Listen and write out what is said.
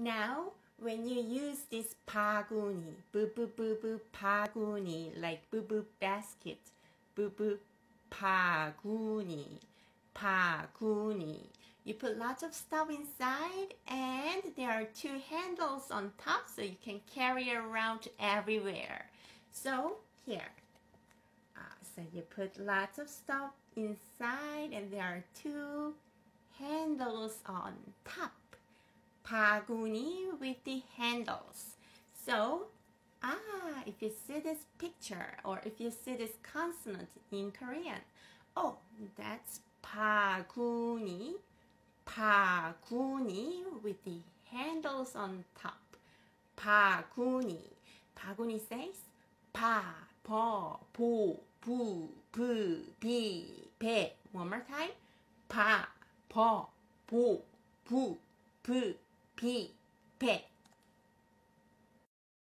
Now, when you use this paguni, boo boo boo boo paguni, like boo boo basket, boo boo paguni, paguni. You put lots of stuff inside and there are two handles on top so you can carry around everywhere. So here, uh, so you put lots of stuff inside and there are two handles on top. Paguni with the handles. So, ah, if you see this picture or if you see this consonant in Korean, oh, that's paguni paguni with the handles on top. paguni. paguni says pa, po, pu, pu, pu, pi, pe. One more time. pa, po, pu, pu, pu, pi, pe.